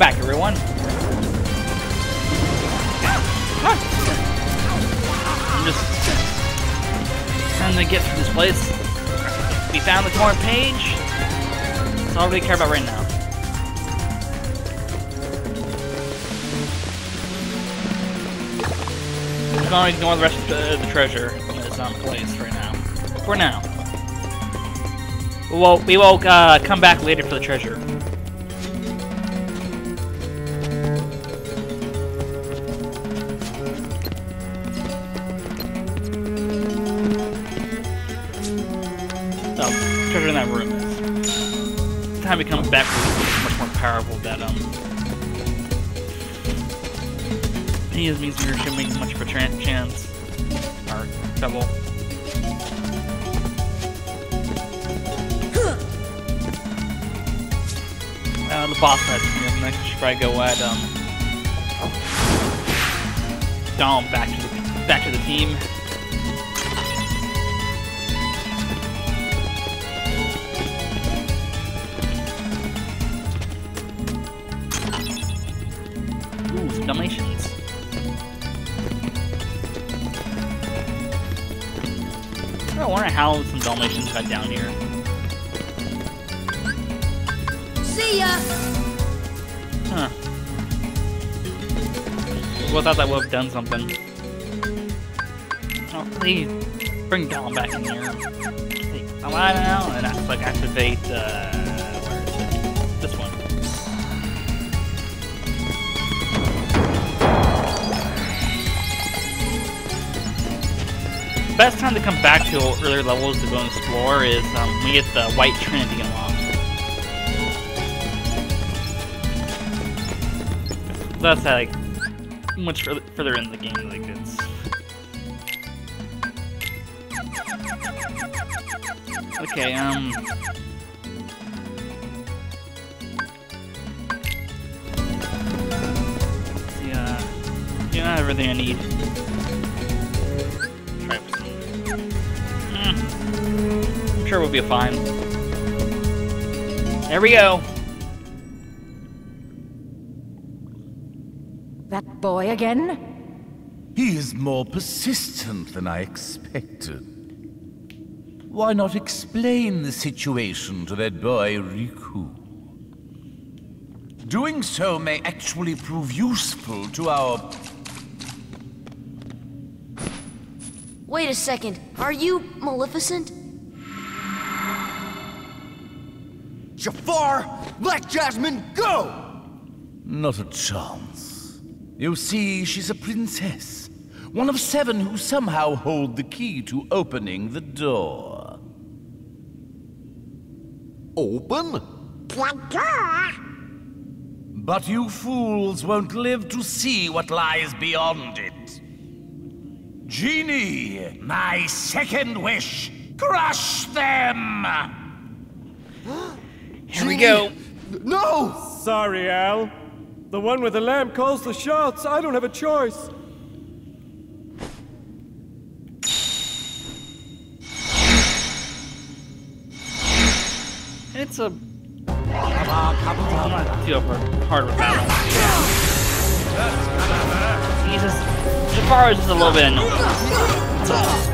back, everyone. I'm just trying to get through this place. We found the torn page. That's all we care about right now. I'm gonna ignore the rest of the, the treasure that's not in place right now. For now. Well, we will uh, come back later for the treasure. Oh, treasure in that room is. Time he comes back, he's much more powerful than um. He is means we shouldn't make much of a chance or trouble. Uh, the boss fight coming up next. We should probably go at um. Dom back to the back to the team. Dalmatians. I wonder how some Dalmatians got down here. See ya! Huh. Well, I thought that would have done something. Oh, please. Bring Dom back in here. I'm out now, and I like activate, uh, Best time to come back to earlier levels to go and explore is um, when we get the White Trinity unlocked. That's like much further, in the game, like it's. Okay, um. Yeah, you yeah, everything I need. Sure we'll be fine. There we go. That boy again? He is more persistent than I expected. Why not explain the situation to that boy, Riku? Doing so may actually prove useful to our... Wait a second. Are you Maleficent? Jafar, let Jasmine go! Not a chance. You see, she's a princess. One of seven who somehow hold the key to opening the door. Open? But you fools won't live to see what lies beyond it. Genie, my second wish, crush them! Here we go. No! Sorry, Al. The one with the lamp calls the shots. I don't have a choice. It's a. I'm not too over hard of a battle. He's just. Jafar is just a little bit annoying.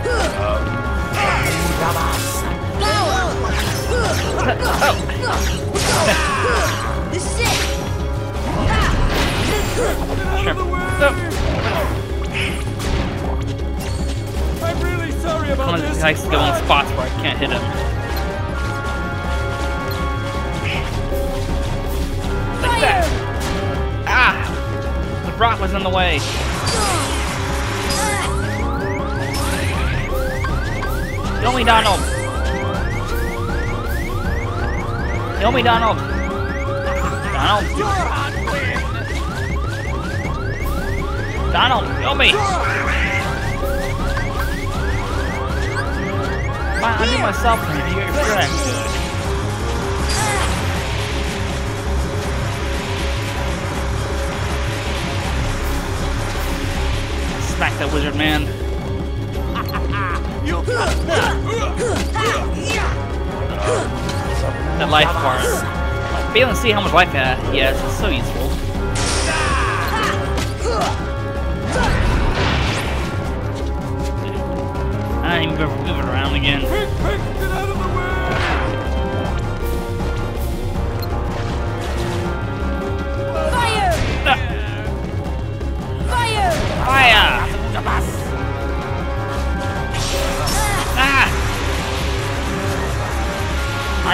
Oh! This is it! Sure. So, I'm really sorry about on, this. he likes to go in spots where I can't hit him. Like that. Ah! The rock was in the way. Kill me, Donald! Kill me, Donald! Donald! Donald, kill me! Fine, I'll do myself you're, you're. Smack that wizard man. Uh, that life bar. Be able to see how much life uh, he has is so useful. Ah, I'm moving around again. Pick, pick, get. Fire! Fire! Fire!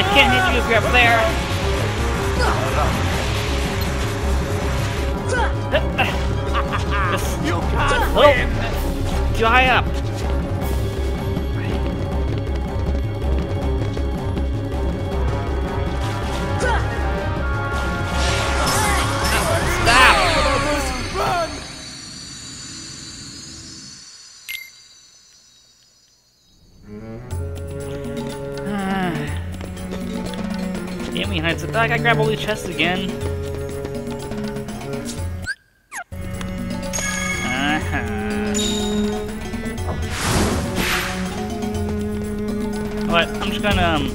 I can't hit you if you're up there. You can't too high up. I gotta grab all these chests again. Uh-huh. But I'm just gonna um,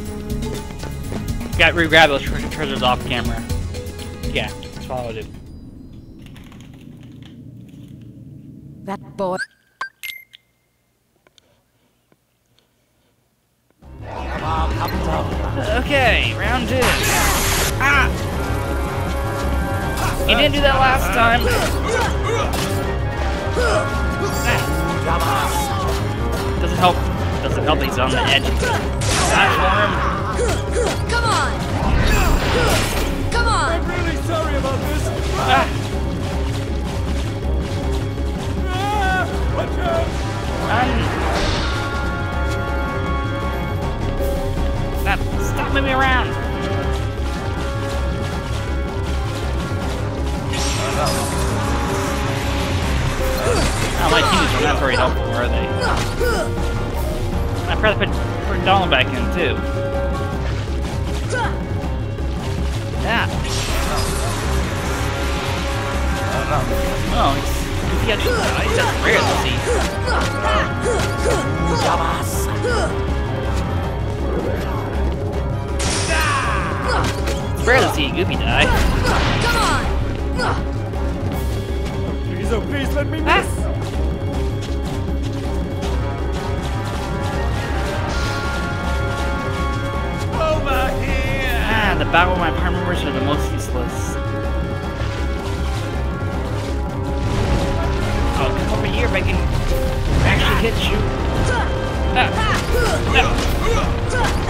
got re-grab those tre- treasures off camera. Yeah, that's all I'll do. That boy. Okay, round two. You didn't do that last time. Doesn't help. Doesn't help that he's on the edge platform. See Goofy die. Come on! Please, oh please, let me Ah. miss! Over! Ah, the battle of my prime members are the most useless. Oh, come over here if I can actually hit you. Ah.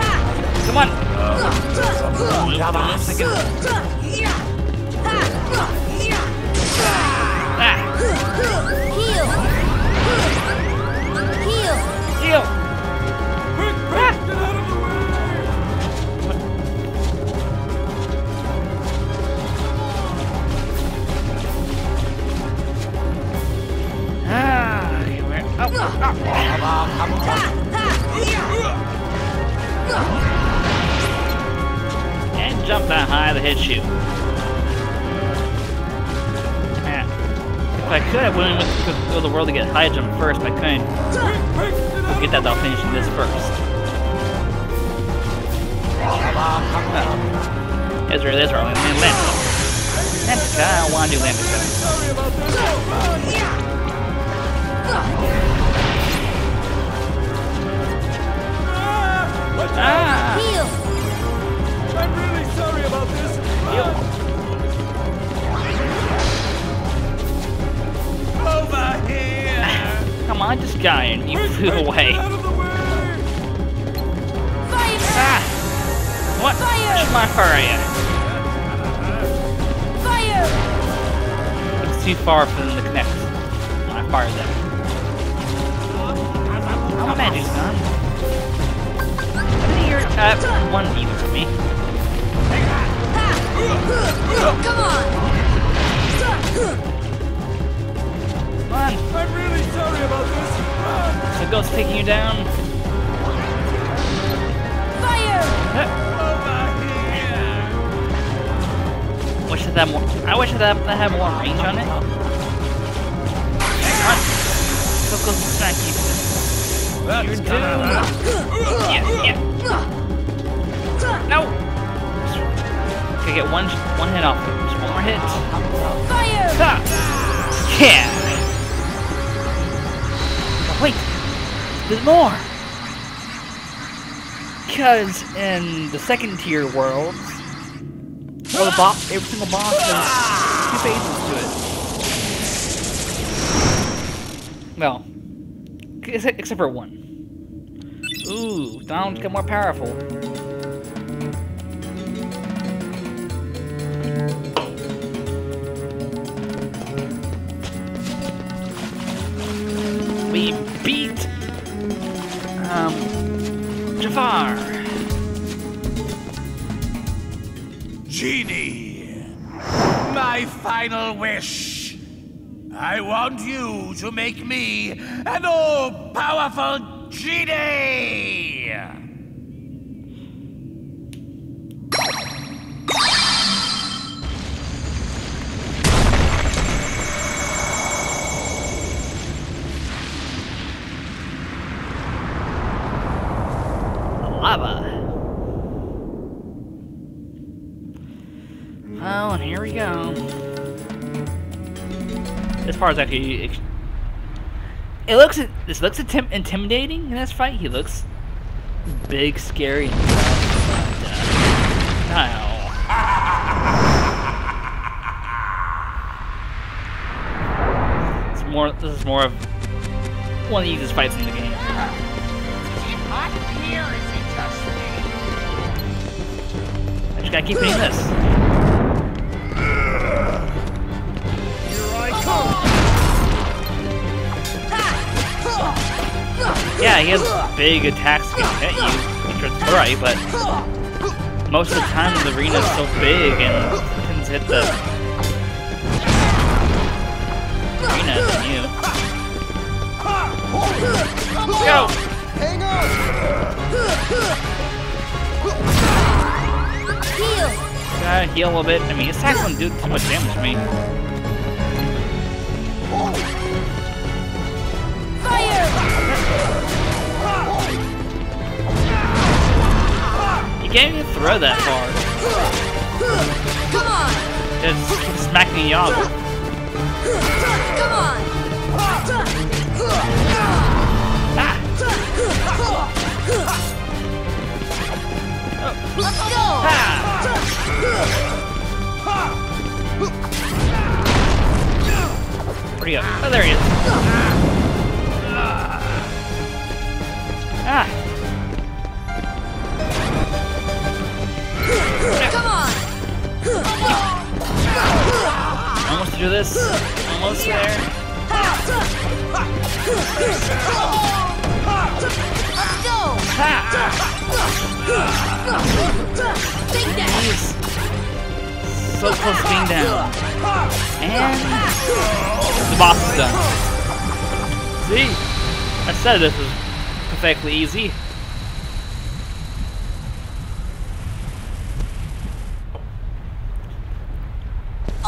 No. Come on. Move get high jump first, but I couldn't quick, get that without finishing this first. Oh. Ezra, Ezra, in Atlantica. Atlantica, I don't want to do Atlantica. Ah, Come on, just guy, and you Quick, flew away. Out of the way! Fire! Ah! What? Fire! Shoot my fire at Fire! It's too far for them to connect. I fire them. I'm a magic gun. Come here. Uh, one beam for me. Come on! On. I'm really sorry about this! Run! The ghost taking you down. Fire! Uh, here! wish it had more. I wish it had, that had more range on it. On. So close to snack you. You're doomed. Yeah, yeah. No. Okay, get one one hit off. Just one more hit. Fire! Ha! Yeah. Wait. there's more. Because in the second tier worlds, well, the boss, every single boss has two phases to it. Well, except, for one. Ooh, Donald's get more powerful. Final wish. I want you to make me an all-powerful genie. Is actually. ex- It looks. This looks intim intimidating in this fight. He looks big, scary, and stuff. But, uh, no. It's more. This is more of one of the easiest fights in the game. I just gotta keep doing this. Yeah, he has big attacks that can hit you, which is alright, but most of the time the arena is so big and things hit the arena than you. Let's Go! Hang on! Heal! Gotta heal a little bit. I mean, his attacks don't do too much damage to me. Can't even throw that far. Come on! Keep smacking off. Come on! Ah! Let's go! Ah! Where'd he go? Oh, there he is. Ah! Through this. Almost there. Let's go! Take that! He's so close to being down. And the boss is done. See? I said this was perfectly easy.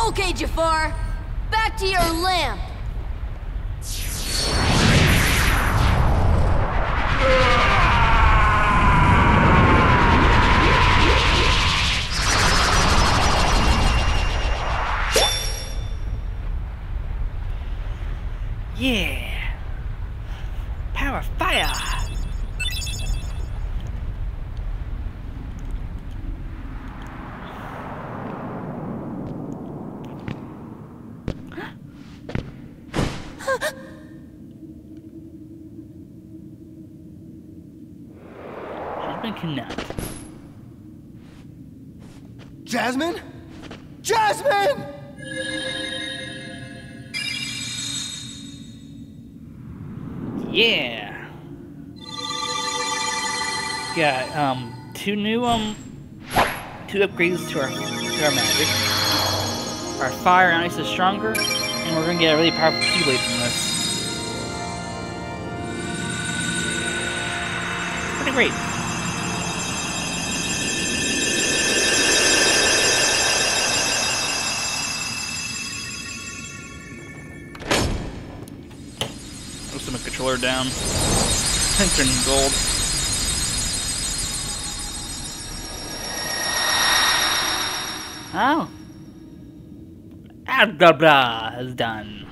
Okay, Jafar. Back to your lamp. Yeah. Power fire. She's been kidnapped. Jasmine? Jasmine! Yeah. Got um two new um two upgrades to our to our magic. Our fire and ice is stronger, and we're gonna get a really powerful keyblade from this. Pretty great. I'll set my down. Turn gold. Oh. Agrabah is done.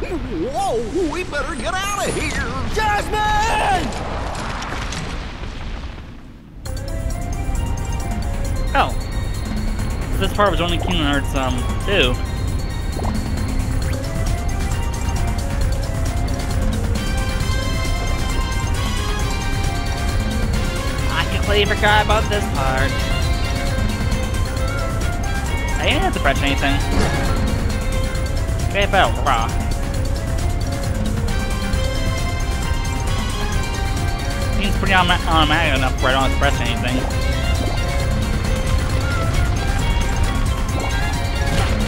Whoa, we better get out of here! Jasmine! Oh. This part was only Kingdom Hearts um 2. Completely forgot about this part. I didn't have to press anything. Okay, about raw. Seems pretty automatic enough where I don't have to press anything.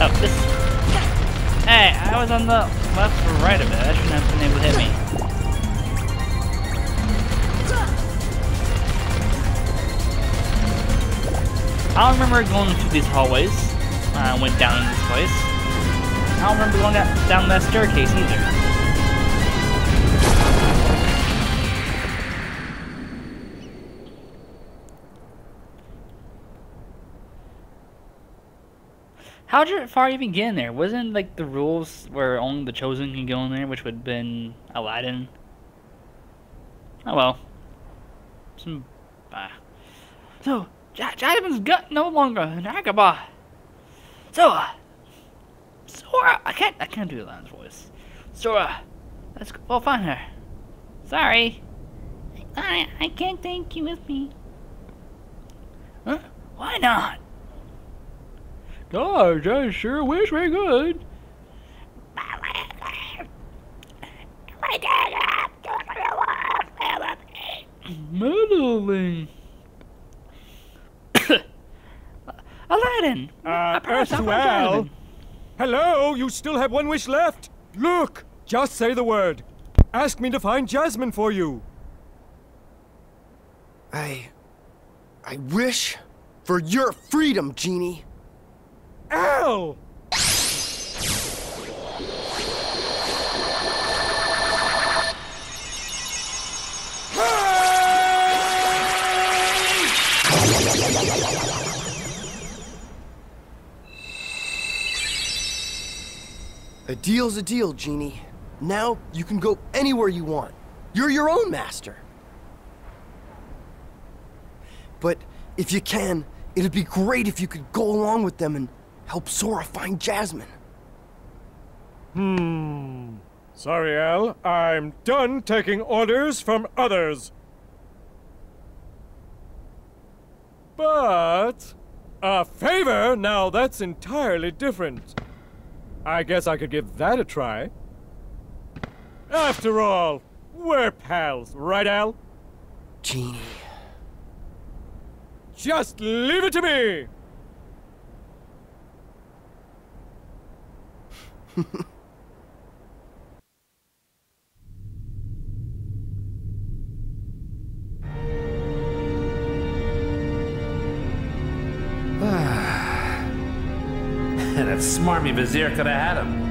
Oh, this. Hey, I was on the left or right of it. I shouldn't have been able to hit me. I don't remember going through these hallways when I went down in this place. I don't remember going down, that staircase either. How'd Jafar even get in there? Wasn't like the rules where only the chosen can go in there, which would have been Aladdin? Oh well. Some. Ah. So, Ja- Jasmine's gut no longer an Agrabah. So, uh, Sora, I can't, I can't do Aladdin's voice. Sora, let's go find her. Sorry. I, I can't take you with me. Huh? Why not? Gosh, I sure wish we could. Meddling. Aladdin! Uh, I promise Earthwell. Hello, you still have one wish left. Look, just say the word. Ask me to find Jasmine for you. I. I wish for your freedom, Genie. Al! A deal's a deal, Genie. Now you can go anywhere you want. You're your own master. But if you can, it'd be great if you could go along with them and help Sora find Jasmine. Hmm. Sorry, Al. I'm done taking orders from others. But a favor, now that's entirely different. I guess I could give that a try. After all, we're pals, right, Al? Genie. Just leave it to me! smarmy vizier could have had him.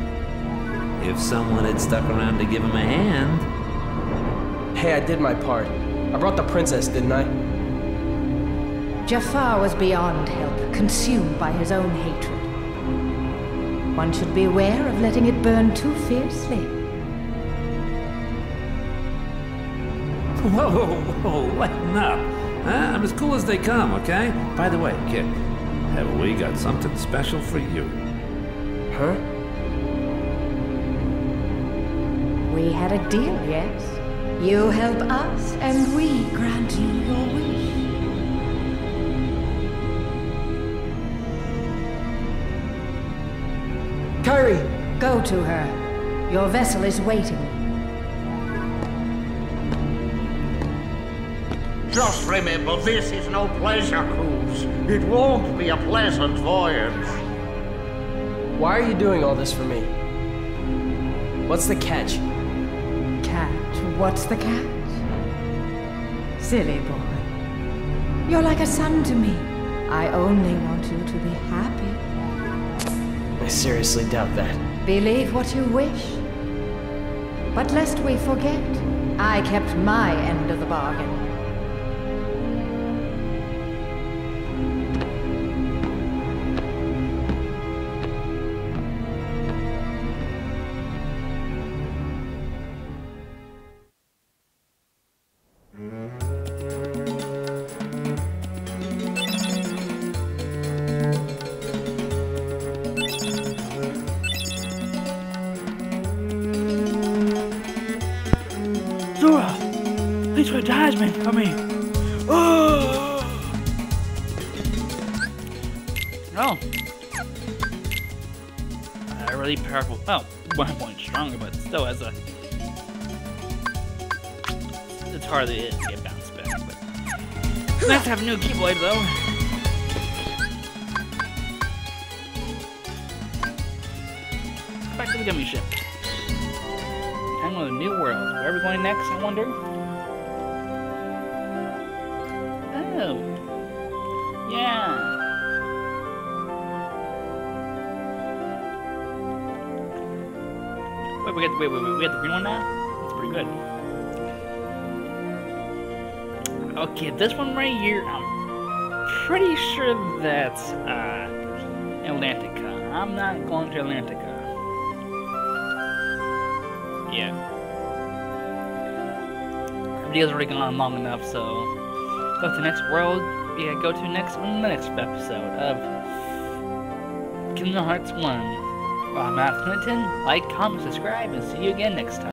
If someone had stuck around to give him a hand. Hey, I did my part. I brought the princess, didn't I? Jafar was beyond help, consumed by his own hatred. One should beware of letting it burn too fiercely. Whoa, whoa, whoa, lighten up. Huh? I'm as cool as they come, okay? By the way, kid, have we got something special for you? Huh? We had a deal, yes? You help us, and we grant you your wish. Kairi! Go to her. Your vessel is waiting. Just remember, this is no pleasure cruise. It won't be a pleasant voyage. Why are you doing all this for me? What's the catch? Catch? What's the catch? Silly boy. You're like a son to me. I only want you to be happy. I seriously doubt that. Believe what you wish. But lest we forget, I kept my end of the bargain. Jasmine, come here. Oh. Oh. A really powerful. Oh, one point stronger, but still has a. It's hardly it to get bounced back. But nice to have a new keyblade though. Back to the Gummi ship. Time with a new world. Where are we going next? I wonder. Yeah. Wait, we got wait, wait, wait, we got the green one now? That's pretty good. Okay, this one right here, I'm pretty sure that's uh Atlantica. I'm not going to Atlantica. Yeah. Video's already gone on long enough, so go to the next world. Yeah, go to next on the next episode of Kingdom Hearts 1. Well, I'm Matt Clinton. Like, comment, subscribe, and see you again next time.